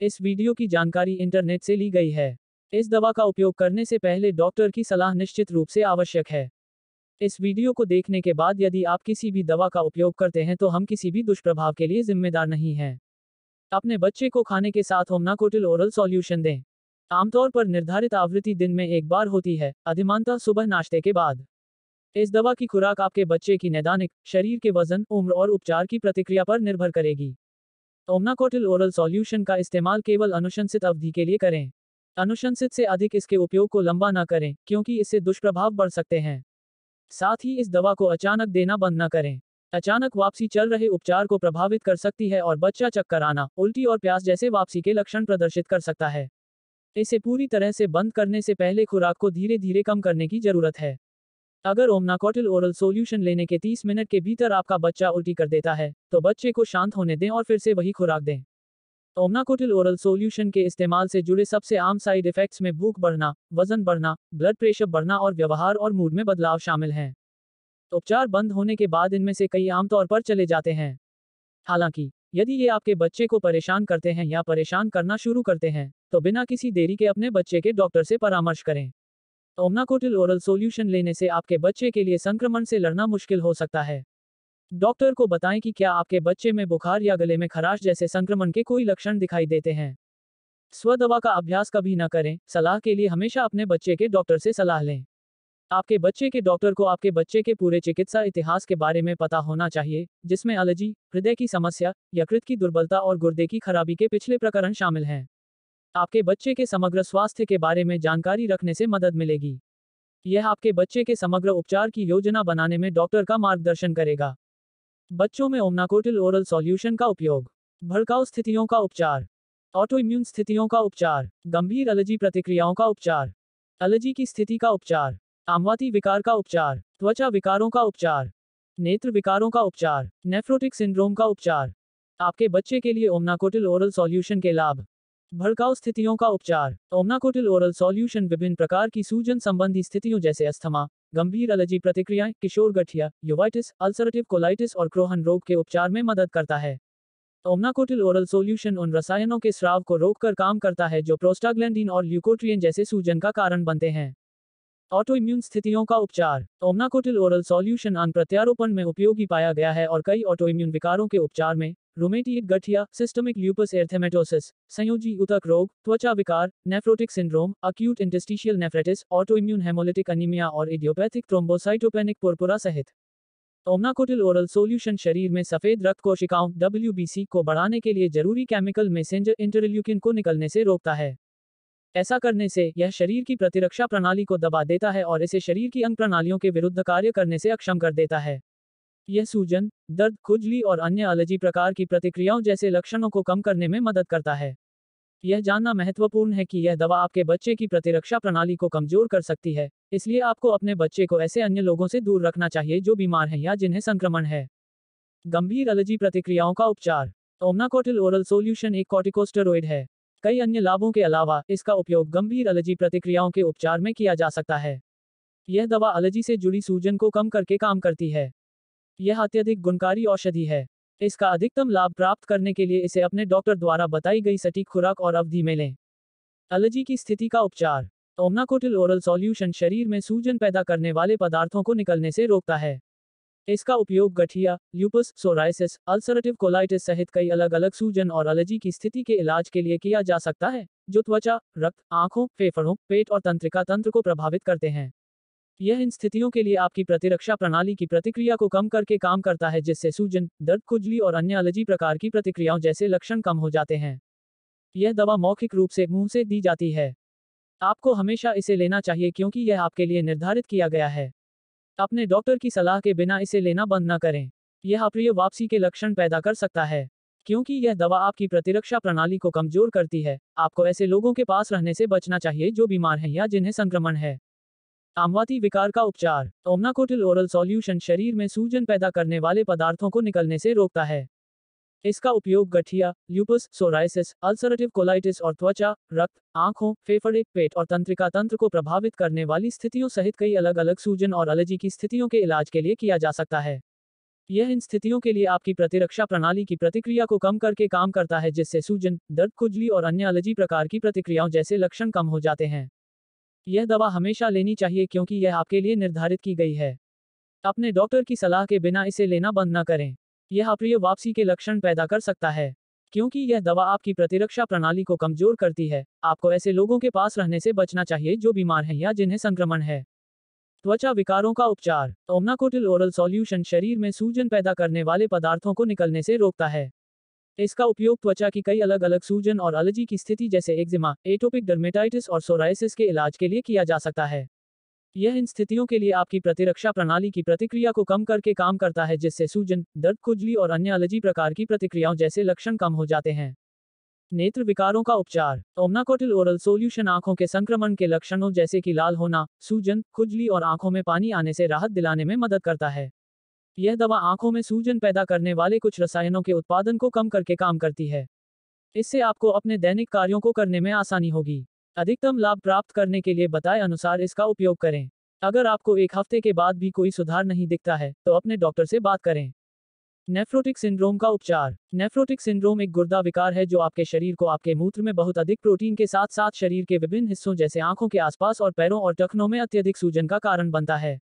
इस वीडियो की जानकारी इंटरनेट से ली गई है। इस दवा का उपयोग करने से पहले डॉक्टर की सलाह निश्चित रूप से आवश्यक है। इस वीडियो को देखने के बाद यदि आप किसी भी दवा का उपयोग करते हैं तो हम किसी भी दुष्प्रभाव के लिए जिम्मेदार नहीं हैं। अपने बच्चे को खाने के साथ होमनाकोटिल ओरल सॉल्यूशन दें। आमतौर पर निर्धारित आवृत्ति दिन में एक बार होती है, अधिमानतः सुबह नाश्ते के बाद। इस दवा की खुराक आपके बच्चे की नैदानिक, शरीर के वज़न, उम्र और उपचार की प्रतिक्रिया पर निर्भर करेगी। ओमनाकोटिल ओरल सॉल्यूशन का इस्तेमाल केवल अनुशंसित अवधि के लिए करें। अनुशंसित से अधिक इसके उपयोग को लंबा न करें, क्योंकि इससे दुष्प्रभाव बढ़ सकते हैं। साथ ही इस दवा को अचानक देना बंद न करें। अचानक वापसी चल रहे उपचार को प्रभावित कर सकती है और बच्चा चक्कर आना, उल्टी और प्यास जैसे वापसी के लक्षण प्रदर्शित कर सकता है। इसे पूरी तरह से बंद करने से पहले खुराक को धीरे धीरे कम करने की ज़रूरत है। अगर ओमनाकोटिल ओरल सॉल्यूशन लेने के 30 मिनट के भीतर आपका बच्चा उल्टी कर देता है तो बच्चे को शांत होने दें और फिर से वही खुराक दें। ओमनाकोटिल ओरल सॉल्यूशन के इस्तेमाल से जुड़े सबसे आम साइड इफेक्ट्स में भूख बढ़ना, वज़न बढ़ना, ब्लड प्रेशर बढ़ना और व्यवहार और मूड में बदलाव शामिल हैं। उपचार बंद होने के बाद इनमें से कई आमतौर पर चले जाते हैं। हालाँकि, यदि ये आपके बच्चे को परेशान करते हैं या परेशान करना शुरू करते हैं तो बिना किसी देरी के अपने बच्चे के डॉक्टर से परामर्श करें। ओमनाकोटिल ओरल सॉल्यूशन लेने से आपके बच्चे के लिए संक्रमण से लड़ना मुश्किल हो सकता है। डॉक्टर को बताएँ कि क्या आपके बच्चे में बुखार या गले में खराश जैसे संक्रमण के कोई लक्षण दिखाई देते हैं। स्वदवा का अभ्यास कभी न करें, सलाह के लिए हमेशा अपने बच्चे के डॉक्टर से सलाह लें। आपके बच्चे के डॉक्टर को आपके बच्चे के पूरे चिकित्सा इतिहास के बारे में पता होना चाहिए, जिसमें एलर्जी हृदय की समस्या, यकृत की दुर्बलता और गुर्दे की खराबी के पिछले प्रकरण शामिल हैं। आपके बच्चे के समग्र स्वास्थ्य के बारे में जानकारी रखने से मदद मिलेगी। यह आपके बच्चे के समग्र उपचार की योजना बनाने में डॉक्टर का मार्गदर्शन करेगा। बच्चों में ओमनाकोटिल ओरल सॉल्यूशन का उपयोग, भड़काऊ स्थितियों का उपचार ऑटो इम्यून स्थितियों का उपचार, गंभीर एलर्जी प्रतिक्रियाओं का उपचार, एलर्जी की स्थिति का उपचार, आमवाती विकार का उपचार, त्वचा विकारों का उपचार, नेत्र विकारों का उपचार, नेफ्रोटिक सिंड्रोम का उपचार। आपके बच्चे के लिए ओमनाकोटिल ओरल सॉल्यूशन के लाभ भड़काऊ स्थितियों का उपचार, ओमनाकोटिल ओरल सॉल्यूशन विभिन्न प्रकार की सूजन संबंधी स्थितियों जैसे अस्थमा, गंभीर एलर्जी प्रतिक्रियाएँ, किशोर गठिया, युवाइटिस, अल्सरेटिव कोलाइटिस और क्रोहन रोग के उपचार में मदद करता है। ओमनाकोटिल ओरल सॉल्यूशन उन रसायनों के स्राव को रोककर काम करता है जो प्रोस्टाग्लैंडीन और ल्यूकोट्रियन जैसे सूजन का कारण बनते हैं। ऑटो इम्यून स्थितियों का उपचार, ओमनाकोटिल ओरल सॉल्यूशन अन प्रत्यारोपण में उपयोगी पाया गया है और कई ऑटो इम्यून विकारों के उपचार में रोमेटिक गठिया सिस्टमिक ल्यूपस एर्थेमेटोसिस संयोजी उतक रोग, त्वचा विकार nephrotic syndrome acute interstitial nephritis auto immune haemolytic anaemia और इडियोपैथिक थ्रोम्बोसाइटोपेनिक पुरपुरा सहित। ओमनाकोटिल ओरल सॉल्यूशन शरीर में सफ़ेद रक्त कोशिकाओं डब्ल्यूबीसी को बढ़ाने के लिए ज़रूरी केमिकल मैसेंजर इंटरल्यूकिन को निकलने से रोकता है। ऐसा करने से यह शरीर की प्रतिरक्षा प्रणाली को दबा देता है और इसे शरीर की अंग प्रणालियों के विरुद्ध कार्य करने से अक्षम कर देता है। यह सूजन दर्द खुजली और अन्य एलर्जी प्रकार की प्रतिक्रियाओं जैसे लक्षणों को कम करने में मदद करता है। यह जानना महत्वपूर्ण है कि यह दवा आपके बच्चे की प्रतिरक्षा प्रणाली को कमज़ोर कर सकती है, इसलिए आपको अपने बच्चे को ऐसे अन्य लोगों से दूर रखना चाहिए जो बीमार हैं या जिन्हें संक्रमण है। गंभीर एलर्जी प्रतिक्रियाओं का उपचार। ओमनाकोटिल ओरल सोल्यूशन एक कॉर्टिकोस्टेरॉइड है। कई अन्य लाभों के अलावा इसका उपयोग गंभीर एलर्जी प्रतिक्रियाओं के उपचार में किया जा सकता है। यह दवा एलर्जी से जुड़ी सूजन को कम करके काम करती है। यह अत्यधिक गुणकारी औषधि है। इसका अधिकतम लाभ प्राप्त करने के लिए इसे अपने डॉक्टर द्वारा बताई गई सटीक खुराक और अवधि में लें। एलर्जी की स्थिति का उपचार। ओमनाकोटिल ओरल सॉल्यूशन शरीर में सूजन पैदा करने वाले पदार्थों को निकलने से रोकता है। इसका उपयोग गठिया, ल्यूपस सोराइसिस अल्सरेटिव कोलाइटिस सहित कई अलग अलग सूजन और एलर्जी की स्थिति के इलाज के लिए किया जा सकता है, जो त्वचा, रक्त, आँखों, फेफड़ों, पेट और तंत्रिका तंत्र को प्रभावित करते हैं। यह इन स्थितियों के लिए आपकी प्रतिरक्षा प्रणाली की प्रतिक्रिया को कम करके काम करता है, जिससे सूजन, दर्द खुजली और अन्य एलर्जी प्रकार की प्रतिक्रियाओं जैसे लक्षण कम हो जाते हैं। यह दवा मौखिक रूप से मुँह से दी जाती है। आपको हमेशा इसे लेना चाहिए क्योंकि यह आपके लिए निर्धारित किया गया है। अपने डॉक्टर की सलाह के बिना इसे लेना बंद न करें। यह अप्रिय वापसी के लक्षण पैदा कर सकता है, क्योंकि यह दवा आपकी प्रतिरक्षा प्रणाली को कमज़ोर करती है। आपको ऐसे लोगों के पास रहने से बचना चाहिए जो बीमार हैं या जिन्हें संक्रमण है। आमवाती विकार का उपचार, ओमनाकोटिल ओरल सॉल्यूशन शरीर में सूजन पैदा करने वाले पदार्थों को निकलने से रोकता है। इसका उपयोग गठिया ल्यूपस सोराइसिस अल्सरेटिव कोलाइटिस और त्वचा, रक्त, आँखों, फेफड़े, पेट और तंत्रिका तंत्र को प्रभावित करने वाली स्थितियों सहित कई अलग अलग सूजन और एलर्जी की स्थितियों के इलाज के लिए किया जा सकता है। यह इन स्थितियों के लिए आपकी प्रतिरक्षा प्रणाली की प्रतिक्रिया को कम करके काम करता है जिससे सूजन, दर्द, खुजली और अन्य एलर्जी प्रकार की प्रतिक्रियाओं जैसे लक्षण कम हो जाते हैं। यह दवा हमेशा लेनी चाहिए क्योंकि यह आपके लिए निर्धारित की गई है। अपने डॉक्टर की सलाह के बिना इसे लेना बंद न करें। यह अप्रिय वापसी के लक्षण पैदा कर सकता है, क्योंकि यह दवा आपकी प्रतिरक्षा प्रणाली को कमज़ोर करती है। आपको ऐसे लोगों के पास रहने से बचना चाहिए जो बीमार हैं या जिन्हें संक्रमण है। त्वचा विकारों का उपचार। ओमनाकोटिल ओरल सॉल्यूशन शरीर में सूजन पैदा करने वाले पदार्थों को निकलने से रोकता है। इसका उपयोग त्वचा की कई अलग अलग सूजन और एलर्जी की स्थिति जैसे एक्जिमा, एटोपिक डर्मेटाइटिस और सोराइसिस के इलाज के लिए किया जा सकता है। यह इन स्थितियों के लिए आपकी प्रतिरक्षा प्रणाली की प्रतिक्रिया को कम करके काम करता है जिससे सूजन, दर्द खुजली और अन्य एलर्जी प्रकार की प्रतिक्रियाओं जैसे लक्षण कम हो जाते हैं। नेत्र विकारों का उपचार, ओमनाकोटिल ओरल सोल्यूशन आँखों के संक्रमण के लक्षणों जैसे कि लाल होना, सूजन, खुजली और आँखों में पानी आने से राहत दिलाने में मदद करता है। यह दवा आँखों में सूजन पैदा करने वाले कुछ रसायनों के उत्पादन को कम करके काम करती है। इससे आपको अपने दैनिक कार्यों को करने में आसानी होगी। अधिकतम लाभ प्राप्त करने के लिए बताए अनुसार इसका उपयोग करें। अगर आपको एक हफ़्ते के बाद भी कोई सुधार नहीं दिखता है तो अपने डॉक्टर से बात करें। नेफ्रोटिक सिंड्रोम का उपचार। नेफ्रोटिक सिंड्रोम एक गुर्दा विकार है जो आपके शरीर को आपके मूत्र में बहुत अधिक प्रोटीन के साथ साथ शरीर के विभिन्न हिस्सों जैसे आँखों के आसपास और पैरों और टखनों में अत्यधिक सूजन का कारण बनता है।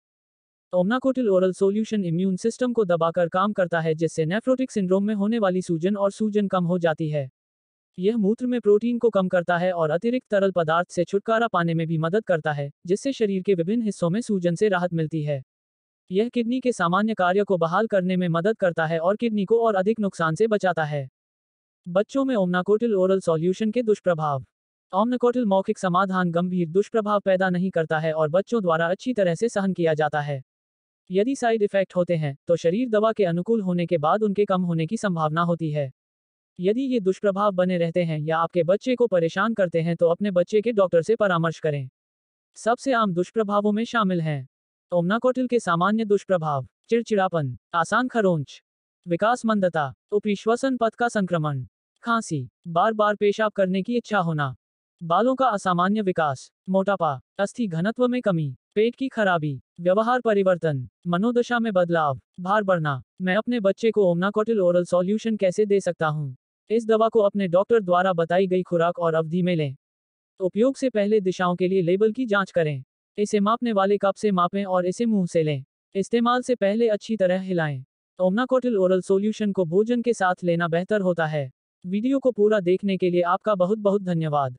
Omnacortil oral solution immune system को दबाकर काम करता है, जिससे नेफ्रोटिक सिंड्रोम में होने वाली सूजन और सूजन कम हो जाती है। यह मूत्र में प्रोटीन को कम करता है और अतिरिक्त तरल पदार्थ से छुटकारा पाने में भी मदद करता है, जिससे शरीर के विभिन्न हिस्सों में सूजन से राहत मिलती है। यह किडनी के सामान्य कार्य को बहाल करने में मदद करता है और किडनी को और अधिक नुकसान से बचाता है। बच्चों में ओमनाकोटिल ओरल सॉल्यूशन के दुष्प्रभाव। ओमनाकोटिल मौखिक समाधान गंभीर दुष्प्रभाव पैदा नहीं करता है और बच्चों द्वारा अच्छी तरह से सहन किया जाता है। यदि साइड इफ़ेक्ट होते हैं तो शरीर दवा के अनुकूल होने के बाद उनके कम होने की संभावना होती है। यदि ये दुष्प्रभाव बने रहते हैं या आपके बच्चे को परेशान करते हैं तो अपने बच्चे के डॉक्टर से परामर्श करें। सबसे आम दुष्प्रभावों में शामिल हैं। ओमनाकोटिल के सामान्य दुष्प्रभाव, चिड़चिड़ापन, आसान खरोंच विकास मंदता उपश्वसन पथ का संक्रमण, खांसी बार बार पेशाब करने की इच्छा होना, बालों का असामान्य विकास, मोटापा, अस्थि घनत्व में कमी। पेट की खराबी, व्यवहार परिवर्तन, मनोदशा में बदलाव, भार बढ़ना। मैं अपने बच्चे को ओमनाकोटिल ओरल सॉल्यूशन कैसे दे सकता हूँ? इस दवा को अपने डॉक्टर द्वारा बताई गई खुराक और अवधि में लें। उपयोग से पहले दिशाओं के लिए लेबल की जाँच करें। इसे मापने वाले कप से मापें और इसे मुँह से लें। इस्तेमाल से पहले अच्छी तरह हिलाएँ। ओमनाकोटिल ओरल सॉल्यूशन को भोजन के साथ लेना बेहतर होता है। वीडियो को पूरा देखने के लिए आपका बहुत बहुत धन्यवाद।